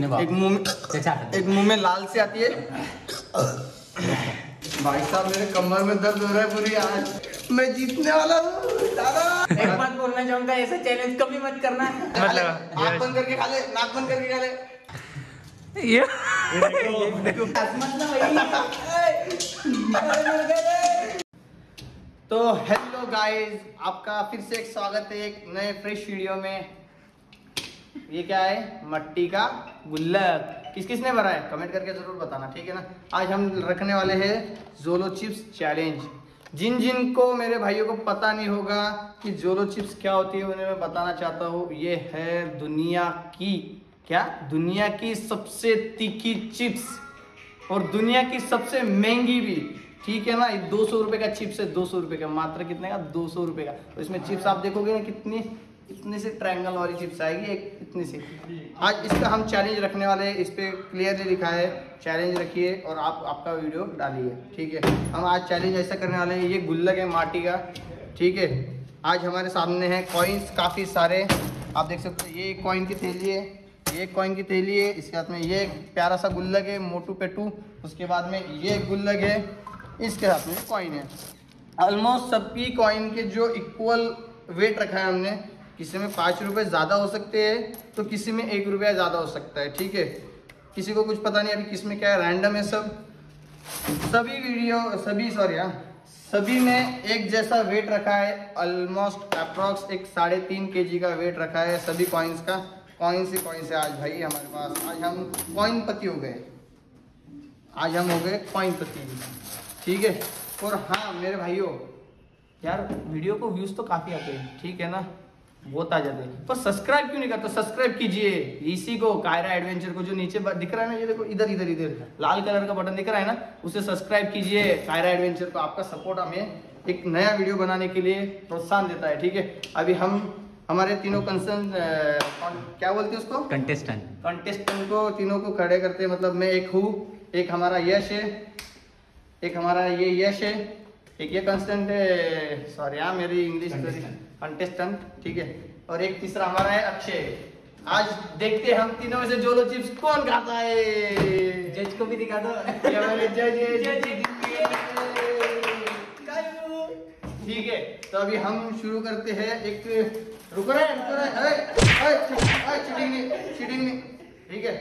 एक मुँह में एक मुँह में लाल से आती है। भाई साहब मेरे कमर में दर्द हो रहा है पूरी आज। मैं जीतने वाला हूँ दादा। एक बात बोलना चाहूँगा ऐसा चैलेंज कभी मत करना। मतलब आँख बंद करके खा ले नाक बंद करके खा ले ये तो हेलो गाइस आपका फिर से एक स्वागत है एक नए फ्रेश वीडियो में। ये क्या है? मट्टी का गुल्लक। किस किस ने भरा है? कमेंट करके ज़रूर बताना, ठीक है ना? आज हम रखने वाले हैं जोलो चिप्स चैलेंज जिन जिन को मेरे भाइयों को पता नहीं होगा कि जोलो चिप्स क्या होती है, उन्हें मैं बताना चाहता हूँ, ये है दुनिया की, क्या? दुनिया की सबसे तीखी चिप्स और दुनिया की सबसे महँगी भी, ठीक है ना? ये दो सौ रुपए का चिप्स है, दो सौ रुपए का, मात्र कितने का? दो सौ रुपए का। तो इसमें चिप्स आप देखोगे ना कितनी इतने से ट्रायंगल वाली चिप्स आएगी एक इतनी सी। आज इसका हम चैलेंज रखने वाले हैं इस पर क्लियरली लिखा है चैलेंज रखिए और आप आपका वीडियो डालिए ठीक है? हम आज चैलेंज ऐसा करने वाले हैं ये गुल्लक है माटी का ठीक है? आज हमारे सामने है कॉइन्स काफ़ी सारे। आप देख सकते हो ये एक कॉइन की थैली है ये एक कॉइन की थैली है इसके साथ में ये एक प्यारा सा गुल्लक है मोटू पेटू। उसके बाद में ये गुल्लक है इसके साथ में कॉइन है। ऑलमोस्ट सबकी कॉइन के जो इक्वल वेट रखा है हमने किसी में पाँच रुपये ज़्यादा हो सकते हैं तो किसी में एक रुपया ज़्यादा हो सकता है, ठीक है? किसी को कुछ पता नहीं अभी किसमें क्या है रैंडम है सब। सभी वीडियो सभी सॉरी हाँ। सभी में एक जैसा वेट रखा है ऑलमोस्ट अप्रॉक्स एक साढ़े तीन के का वेट रखा है सभी कॉइन्स का। कॉइन से कॉइन से आज भाई, हमारे पास। आज हम कॉइन पति हो गए। आज हम हो गए कॉइन पति। ठीक है? और हाँ मेरे भाइयों, यार वीडियो को व्यूज़ तो काफ़ी आते हैं, ठीक है ना? बहुत आ जाते हैं पर सब्सक्राइब क्यों नहीं करते? सब्सक्राइब कीजिए। इसी को कायरा एडवेंचर को जो नीचे दिख रहा है ना ये देखो इधर इधर इधर। लाल कलर का बटन दिख रहा है ना उसे सब्सक्राइब कीजिए। कायरा एडवेंचर को आपका सपोर्ट हमें एक नया वीडियो बनाने के लिए प्रोत्साहन देता है ठीक है? अभी हम हमारे तीनों कंसर्न क्या बोलते हैं उसको? कंटेस्टेंट कंटेस्टेंट को तीनों को खड़े करते हैं। मतलब मैं एक हूँ एक हमारा यश है एक हमारा ये यश है एक ये कंस्टेंट है सॉरी हाँ मेरी इंग्लिश कंटेस्टेंट ठीक है? और एक तीसरा हमारा है अक्षय। आज देखते हैं हम तीनों में से जोलो चिप्स कौन खाता है। जज को भी दिखा दो। ये हमारे जज है, जज ठीक है तो अभी हम शुरू करते हैं। एक रुक रहे हैं रुक रहे हैं चीटिंग नहीं ठीक है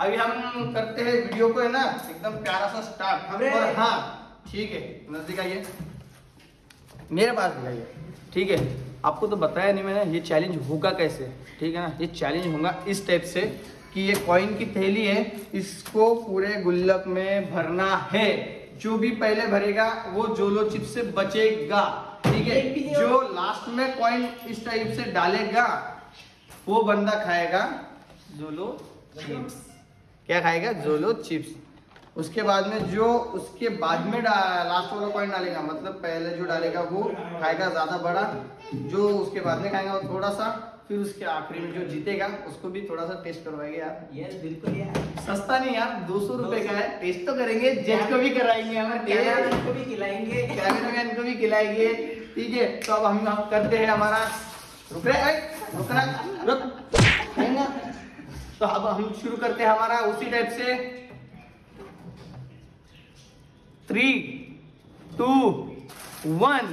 अभी हम करते हैं वीडियो को है ना? एकदम प्यारा सा स्टार्ट। और हाँ ठीक है नज़दीक आइए। मेरे पास भी आइए। ठीक है आपको तो बताया नहीं मैंने ये चैलेंज होगा कैसे? ठीक है ना? ये चैलेंज होगा इस टाइप से कि ये कॉइन की थैली है इसको पूरे गुल्लक में भरना है। जो भी पहले भरेगा वो जोलो चिप से बचेगा। ठीक है? जो लास्ट में कॉइन इस टाइप से डालेगा वो बंदा खाएगा जोलो चिप्स क्या खाएगा? जोलो चिप्स उसके बाद में जो उसके बाद में लास्ट वाला कॉइन डालेगा मतलब पहले जो डालेगा वो खाएगा ज़्यादा बड़ा जो उसके बाद में खाएगा वो थोड़ा सा फिर उसके आखिरी में जो जीतेगा उसको भी थोड़ा सा टेस्ट करवाएँगे यार। यस बिल्कुल यार। सस्ता नहीं यार दो सौ रुपए का है टेस्ट तो करेंगे जज को भी कराएँगे हमारे कैमरामैन को भी खिलाएँगे। कैमरामैन को भी खिलाएँगे ठीक है। तो अब हम करते हैं हमारा रुक रहे रुक रहा रुक। तो अब हम शुरू करते हैं हमारा उसी टाइप से। थ्री टू वन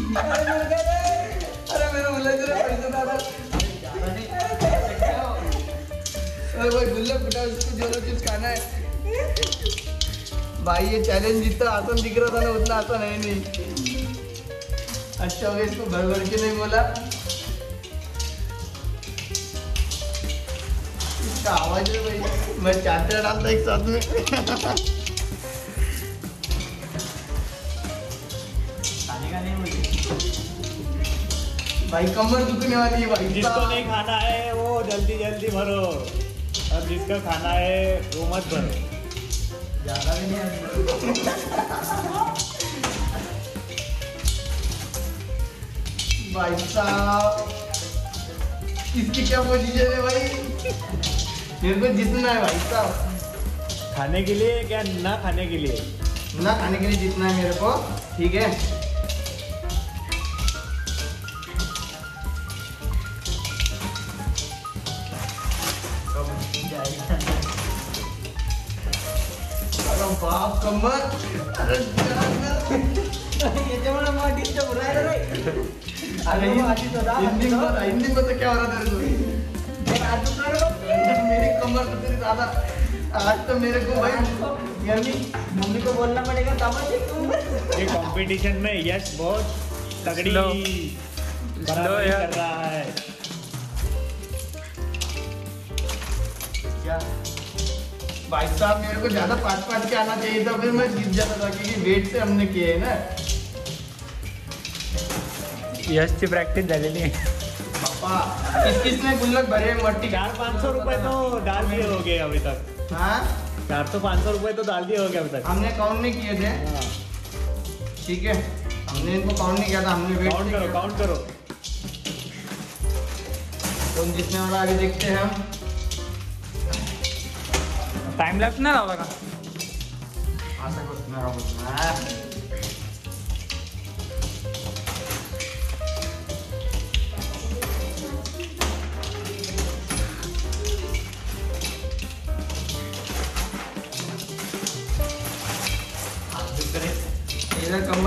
अरे भाई, ये चैलेंज जितना आसान दिख रहा था ना, उतना आसान है नहीं। अच्छा हो गया इसको भर भर के नहीं बोला। इसका आवाज़ है भाई। मैं चाहते डालता एक साथ में। भाई कमर दुखने वाली है भाई। जिसको नहीं खाना है वो जल्दी जल्दी भरो। और जिसका खाना है वो मत भरो। ज़्यादा भी नहीं भाई साहब इसकी क्या पोजीशन है भाई? मेरे को जितना है भाई साहब। खाने के लिए क्या ना खाने के लिए? ना खाने के लिए जितना है मेरे को ठीक है? तो हिंदी तो क्या हो रहा है तेरे को? मेरी कमर तो तेरी ज़्यादा आज तो मेरे को भाई मम्मी मम्मी को बोलना पड़ेगा ये कंपटीशन में यश बहुत तगड़ी। कर रहा है। क्या? भाई साहब मेरे को ज़्यादा पाँच पाँच के आना चाहिए था फिर मैं जीत जाता था क्योंकि वेट से हमने किए है ना। यशची प्रॅक्टिस झालेली आहे. पापा किस किसने गुल्लक भरे मट्टी चार पाँच सौ रुपए तो डाल दिए होगे अभी तक. हाँ? चार सौ पाँच सौ रुपए तो डाल दिए होगे अभी तक. हमने काउंट नहीं किए थे। हाँ, ठीक है हमने इनको काउंट नहीं किया था हमने वेट काउंट करो काउंट करो। कौन जितने वाला आगे देखते हैं हम। टाइम लॅप्स नाही लावला का आशा कुछ ना हो।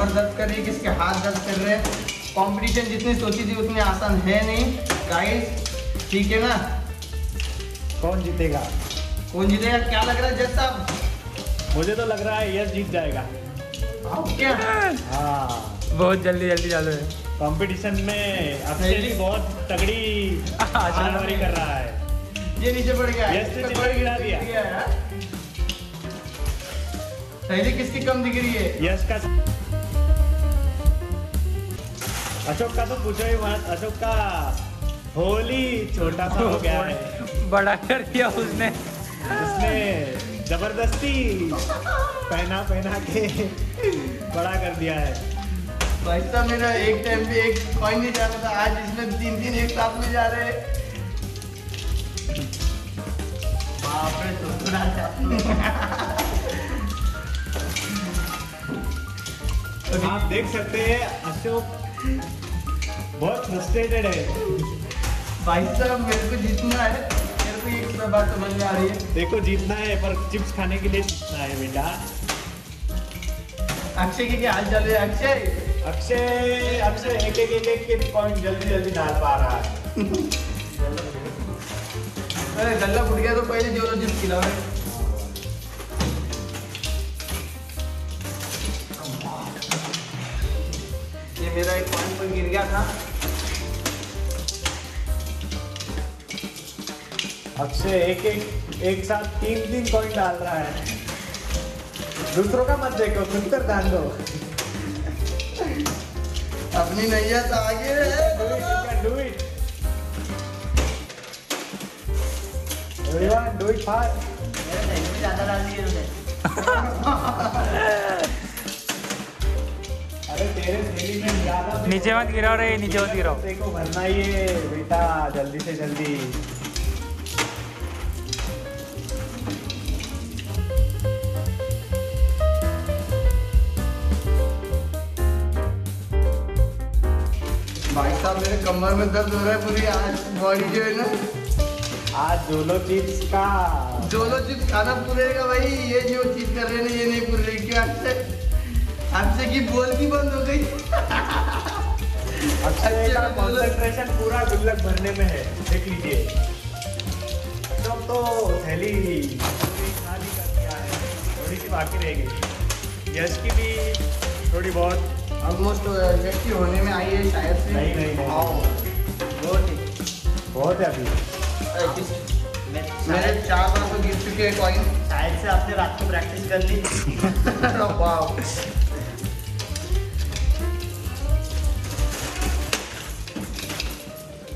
कमर दर्द कर रही है किसके हाथ दर्द कर रहे हैं? कंपटीशन जितनी सोची थी उतनी आसान है नहीं। गाइस ठीक है ना? कौन जीतेगा? कौन जीतेगा? क्या लग रहा है जज साहब? मुझे तो लग रहा है यश जीत जाएगा। क्या? हाँ। बहुत जल्दी जल्दी चालू है। कंपटीशन में अक्षय बहुत तगड़ी बराबरी कर रहा है। ये नीचे पड़ गया। इसका नीचे कोई गिरा दिया। गिर है। सहेली किसकी कम दिख रही है? यश का अशोक का तो पूछो ही मत। अशोक का होली छोटा सा हो गया है। बड़ा कर दिया उसने। उसने ज़बरदस्ती पहना पहना के बड़ा कर दिया है। भाई साहब मेरा एक टाइम भी एक कॉइन नहीं जा रहा था। आज इसमें तीन तीन एक साथ में जा रहे। बाप रे थोड़ा आप देख सकते हैं अशोक बहुत फ्रस्ट्रेटेड है। भाई साहब मेरे को जीतना है। मेरे को एक बात समझ में आ रही है। देखो जीतना है पर चिप्स खाने के लिए जीतना है बेटा। अक्षय की क्या हाल चल रहे अक्षय? अक्षय अक्षय एक एक एक एक के पॉइंट जल्दी जल्दी डाल पा रहा है। अरे गल्ला फुट गया तो पहले जोरो जिप खिलाओ। मेरा एक पॉइंट पर गिर गया था। अक्षय एक एक एक साथ तीन तीन कॉइन डाल रहा है। दूसरों का मत देखो खुद कर डाल दो। अपनी नैया तो आगे है। Do it everyone do fast मेरे सही में ज़्यादा डाल दिए नीचे मत गिराओ रे नीचे मत गिराओ देखो भरना ही है बेटा जल्दी से जल्दी भाई साहब मेरे कमर में दर्द हो रहा है पूरी आज बॉडी जो है ना? आज जोलो चिप्स का। दोनों चीज़ खाना पूरेगा भाई ये जो चीज़ कर रहे हैं ना ये नहीं पूरे रही क्यों आपसे आपसे की बोल की बंद हो गई? अक्षय अच्छा, का कंसंट्रेशन पूरा गुल्लक भरने में है देख लीजिए। तो तो थैली खाली कर दिया है थोड़ी सी बाकी रह गई। यश की भी थोड़ी बहुत। ऑलमोस्ट व्यक्ति होने में आई है शायद से। नहीं, नहीं, नहीं। बहुत ही बहुत है अभी। अरे, किस- मैं मेरे शायद चार बार तो गिर चुके हैं कॉइन शायद से आपने रात को प्रैक्टिस कर ली। वाह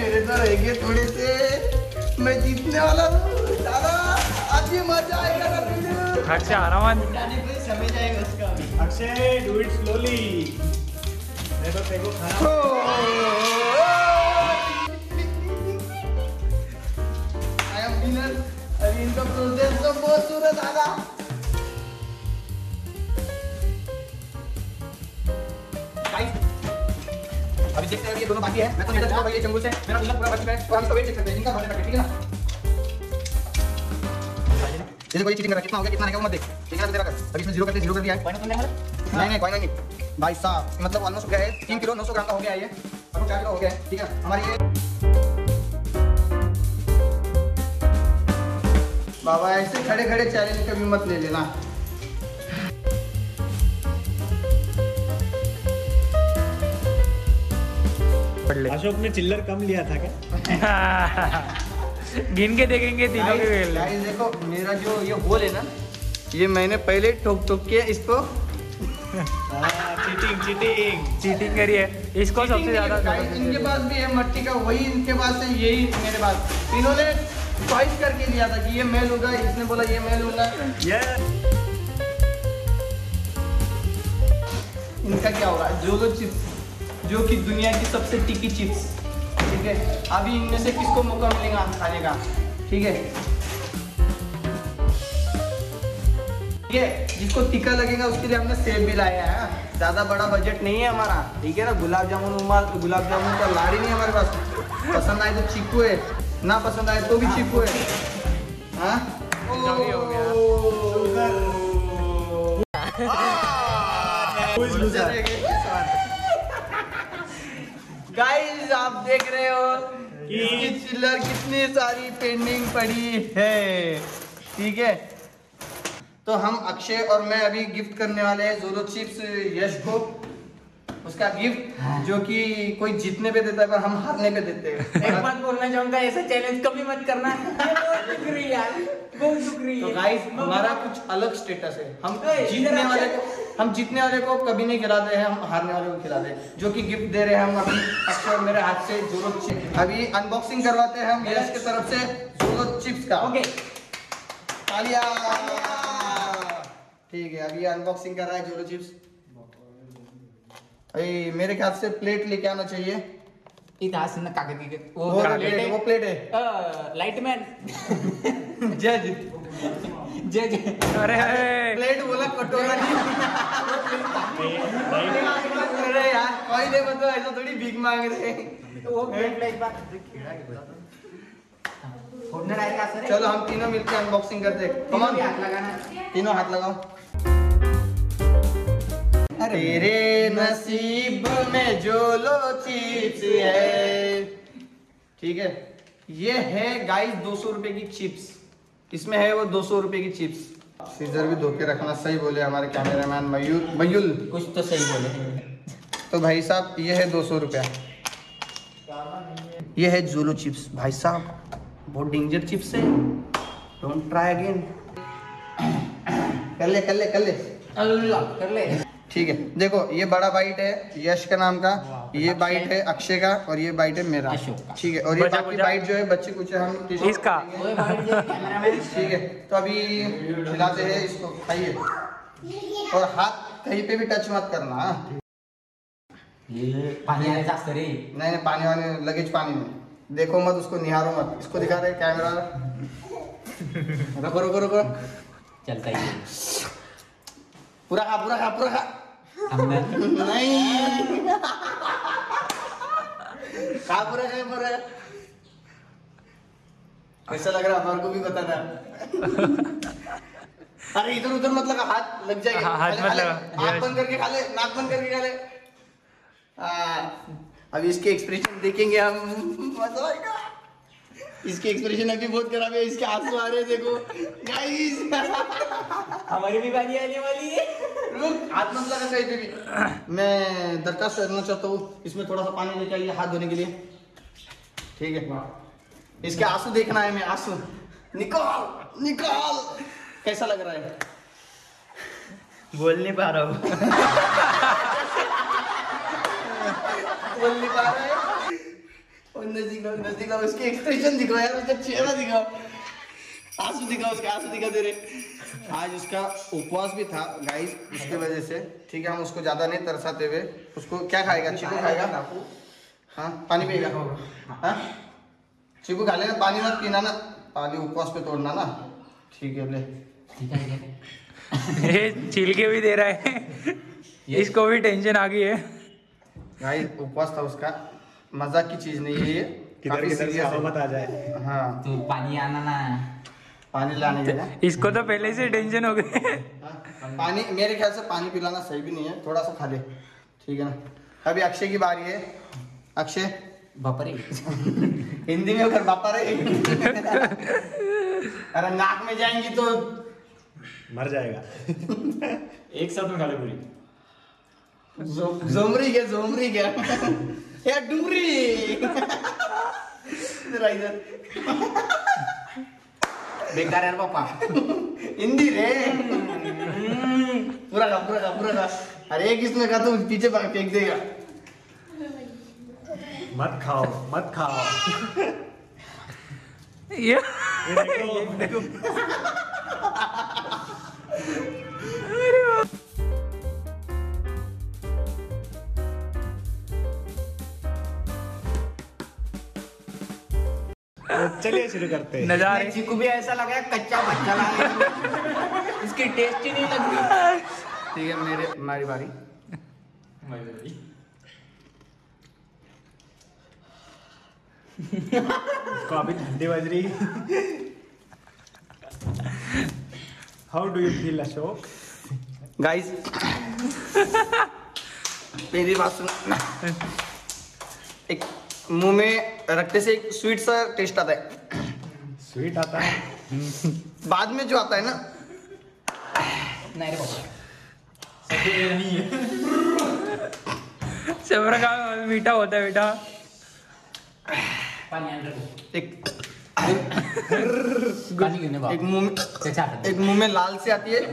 मेरे तो रह गए थोड़े से। मैं जीतने वाला हूँ। दादा आज ये मज़ा आएगा ना अक्षय आरामात समय जाएगा उसका अक्षय डू इट स्लोली मैं तो तेरे को खाना! I am winner. अरे इनका प्रोसेस तो बहुत सूरत आगा अभी देखते हैं ये दोनों बाकी है। मैं तो निकल चुका भाई ये जंगल से। मेरा गुल्ला पूरा बच चुका है। और हम इसका वेट चेक करते हैं। इनका भरने का ठीक है ना? जैसे कोई चीटिंग कर रहा है, कितना हो गया कितना रहेगा वो मत देख। ठीक है ना तेरा कर अभी इसमें ज़ीरो करके ज़ीरो कर दिया है। नहीं नहीं कोई नहीं भाई साहब मतलब ऑलमोस्ट हो गया है। तीन किलो नौ सौ ग्राम का हो गया ये। अब चार किलो हो गया है ठीक है? हमारी ये बाबा ऐसे खड़े खड़े चैलेंज कभी मत ले लेना। पडले अशोक ने चिल्लर कम लिया था क्या? गिन के देखेंगे तीनों के खेल देखो मेरा जो ये होल है ना ये मैंने पहले ठोक ठोक के इसको चीटिंग चीटिंग चीटिंग करी है। इसको सबसे ज़्यादा इनके पास भी है मट्टी का वही इनके पास है यही मेरे पास। तीनों ने चॉइस करके लिया था कि ये मैं लूँगा इसने बोला ये मैं लूँगा ये इनका क्या होगा? जोलो चिप्स जो कि दुनिया की सबसे टिकी चिप्स। ठीक है? अभी इनमें से किसको मौका मिलेगा? खाने का ठीक है? ठीक है? जिसको टीका लगेगा उसके लिए हमने सेब भी लाया है। हाँ। ज़्यादा बड़ा बजट नहीं है हमारा। ठीक है ना? गुलाब जामुन उमाल गुलाब जामुन का लाड़ी नहीं हमारे पास। पसंद आए तो चीकू है। ना पसंद आए तो भी चीकू है। हाँ। गाइस आप देख रहे हो कि- चिल्लर कितनी सारी पेंडिंग पड़ी है। ठीक है? तो हम अक्षय और मैं अभी गिफ्ट करने वाले हैं जोलो चिप्स यश को। उसका गिफ्ट जो कि कोई जीतने पे देता है पर हम हारने पे देते हैं। एक बात बोलना चाहूँगा ऐसा चैलेंज कभी मत करना। बहुत शुक्रिया बहुत शुक्रिया। तो गाइस हमारा कुछ अलग स्टेटस है। हम जीतने वाले को हम जीतने वाले को कभी नहीं खिलाते हैं हम हारने वाले को खिलाते हैं जो कि गिफ्ट दे रहे हैं हम अभी अक्सर मेरे हाथ से जोरो चिप्स अभी अनबॉक्सिंग करवाते हैं हम यश की तरफ़ से जोरो चिप्स का। ओके तालियाँ। ठीक है अभी अनबॉक्सिंग कर रहा है जोरो चिप्स अरे मेरे ख्याल से प्लेट लेके आना चाहिए। ना. वो वो प्लेट प्लेट है आहे. वो प्लेट लाईटमॅन जज जे। जे अरे अरे। प्लेट बोला कटोरा नहीं। अरे यार कोई नहीं मतलब ऐसा थोड़ी भीख मांग रहे वो प्लेटला एक बार। फोडणार आहे का असं चलो हम तीनों मिलकर अनबॉक्सिंग करते हैं। तीनों कमान भी हात लगा तीनों हाथ लगाओ। तेरे नसीब में जो लो चिप्स है। ठीक है? ये है गाइस दो सौ रुपए की चिप्स इसमें है वो दो सौ रुपए की चिप्स सीजर भी धो के रखना सही बोले हमारे कैमरामैन मयूर मयूल। कुछ तो सही बोले। तो भाई साहब ये है दो सौ रुपया। ये है जोलो चिप्स भाई साहब बहुत डेंजर चिप्स है। डोंट ट्राई अगेन कर ले कर ले कर ले। अल्लाह कर ले। ठीक है। देखो ये बड़ा बाइट है यश का नाम का ये बाइट है अक्षय का और ये बाइट है मेरा। ठीक है और ये बाकी बाइट जो है बच्चे कुछ हम इसका? ठीक है तो अभी खिलाते हैं इसको खाइए। और हाथ कहीं पे भी टच मत करना हाँ? हे पाणी आणायचं असतं नहीं नहीं पानी वाने लगेज पानी में। देखो मत उसको निहारो मत। इसको दिखा रहे कैमरा रुको रुको रुको। चलता येईल पूरा खा पूरा खा पूरा खा। थांबणार नहीं। खा पूरा खा पूरा कैसा लग रहा है? हमारे को भी बताना। अरे इधर उधर मत लगा हाथ लग जाएगा। हाँ, हाथ मत लगा। आँख बंद करके खा ले नाक बंद करके खा ले। हाँ, अब इसके एक्सप्रेशन देखेंगे हम। मज़ा आएगा। इसके एक्सप्रेशन अभी बहुत खराब है इसके आँसू आ रहे हैं देखो। गाइस हमारी भी बारी आने वाली है। हाथ मत लगा कहीं भी। मैं दरखास्त करना चाहता हूँ इसमें थोड़ा सा पानी लेके आइए हाथ धोने के लिए। ठीक है। इसके आँसू देखना है मैं आँसू। निकाल निकाल। कैसा लग रहा है? बोल नहीं पा रहा हूँ। बोल नहीं पा रहा है। और नज़दीक नज़दीक उसके एक्सप्रेशन दिखाओ यार उसका चेहरा दिखाओ। आँसू दिखाओ उसके आँसू दिखा दे रहे आज उसका उपवास भी था गाइस उसकी वजह से। ठीक है हम उसको ज़्यादा नहीं तरसाते हुए। उसको क्या खाएगा? चीकू खाएगा हाँ पानी पिएगा। हाँ। चीकू खा लेना पानी मत पीना ना। पानी उपवास पे तोड़ना ना। ठीक है ले। ये छिल के भी दे रहा है। इसको भी टेंशन आ गई है। गाइस उपवास था उसका। मज़ाक की चीज़ नहीं है ये। किधर किधर से है। आ जाए। हाँ। तू पानी आना ना। पानी लाने देना इसको तो पहले से टेंशन हो गई। पानी मेरे ख्याल से पानी पिलाना सही भी नहीं है थोड़ा सा खा ले। ठीक है ना? अभी अक्षय की बारी है। अक्षय? बापरे। हिंदी में अगर बापा रे अरे नाक में जाएँगी तो मर जाएगा। एक साथ में खा ले पूरी। जो- जोमरी क्या जोमरी क्या या डुमरी इधर इधर। बेकार यार पापा हिंदी रे पूरा का पूरा का पूरा का अरे किसने कहा तुम तो पीछे भाग फेंक देगा मत खाओ मत खाओ ये ये देखो देखो चलिए शुरू करते हैं। नजारे। चिकू भी ऐसा लगा है कच्चा बच्चा लगा इसकी टेस्ट ही नहीं लग रही। ठीक है मेरे हमारी बारी। इसको अभी ठंडी बज रही how do you feel Ashok guys मेरी बात सुनो। एक मुँह में रखते से एक स्वीट सा टेस्ट आता है। स्वीट आता है? बाद में जो आता है ना। नहीं रे का मीठा होता है बेटा। एक एक मुँह में एक मुँह में लाल से आती है। ये.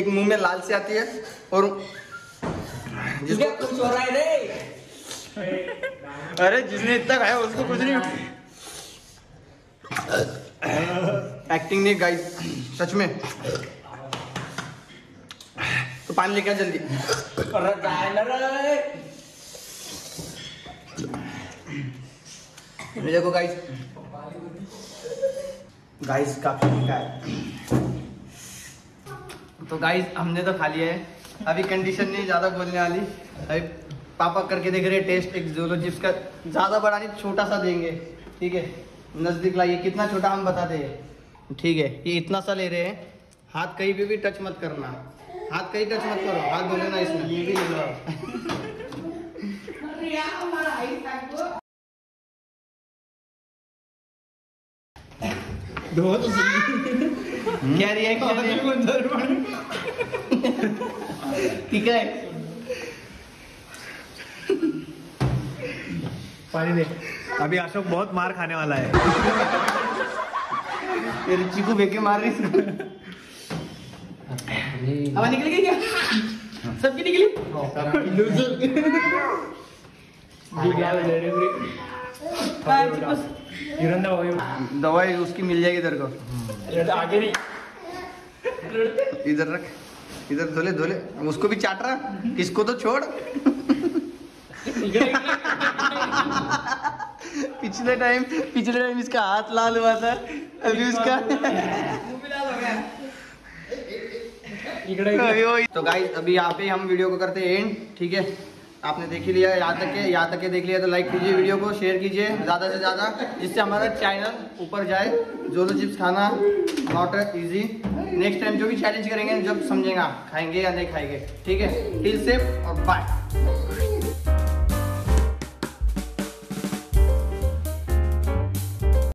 एक मुँह में लाल से आती है और जिसको कुछ हो रहा है रे। अरे जिसने इतना खाया उसको कुछ नहीं एक्टिंग नहीं गाइस सच में। तो पानी लेके जल्दी। देखो गाइस गाइस काफ़ी है। तो गाइस हमने तो खा लिया है। अभी कंडीशन नहीं ज़्यादा बोलने वाली। अभी पापा करके देख रहे टेस्ट एक जोलो चिप्स का ज़्यादा बड़ा नहीं छोटा सा देंगे। ठीक है? नज़दीक लाइए कितना छोटा हम बताते हैं ठीक है? ये इतना सा ले रहे हैं। हाथ कहीं पे भी टच मत करना। हाथ कहीं टच मत करो हाथ धो लेना इसमें। ये भी ले लो। दो तो सही। क्या रिएक्शन है ठीक है? पानी दे। अभी अशोक बहुत मार खाने वाला है। तेरे चीकू फेंके मार रही हवा निकल गई क्या? सबकी निकली? हो? दवाई उसकी मिल जाएगी तेरे को। आगे नहीं। इधर रख। इधर धोले धोले। उसको भी चाट रहा किसको तो छोड़। पिछले टाइम पिछले टाइम इसका हाथ लाल हुआ था अभी उसका तो गाइस अभी यहाँ पे हम वीडियो को करते हैं एंड ठीक है? आपने देख ही लिया, यहाँ तक के, यहाँ तक के देख लिया तो लाइक कीजिए वीडियो को शेयर कीजिए, ज़्यादा से ज़्यादा, जिससे हमारा चैनल ऊपर जाए। जो जो चिप्स खाना नॉट इजी नेक्स्ट टाइम जो भी चैलेंज करेंगे, जब समझेगा खाएँगे या नहीं खाएँगे। ठीक है? टिल सेफ़ और बाय